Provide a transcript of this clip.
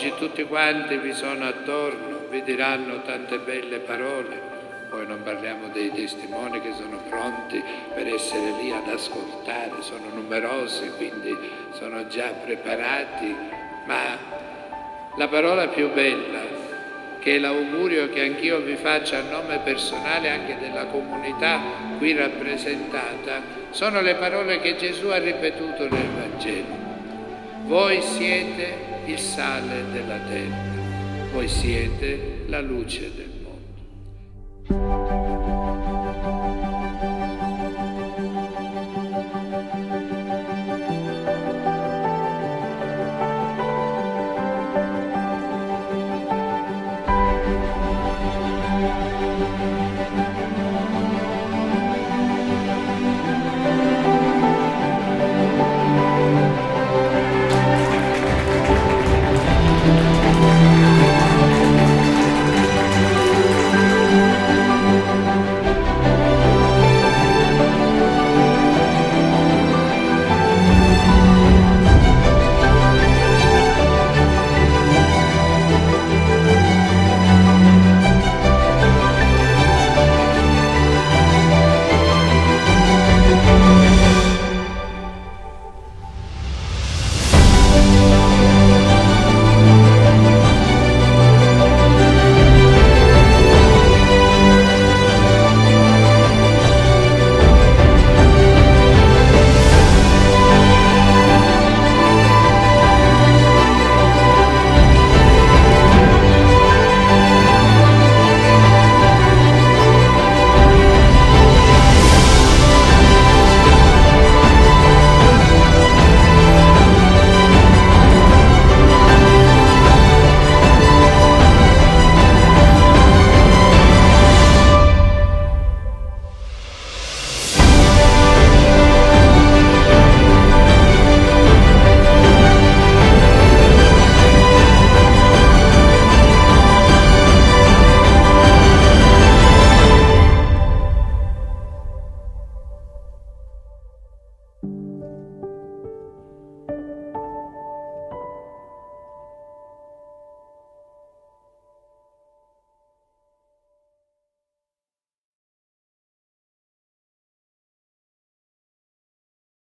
Oggi tutti quanti vi sono attorno, vi diranno tante belle parole, poi non parliamo dei testimoni che sono pronti per essere lì ad ascoltare, sono numerosi, quindi sono già preparati, ma la parola più bella, che è l'augurio che anch'io vi faccio a nome personale anche della comunità qui rappresentata, sono le parole che Gesù ha ripetuto nel Vangelo. Voi siete il sale della terra, voi siete la luce del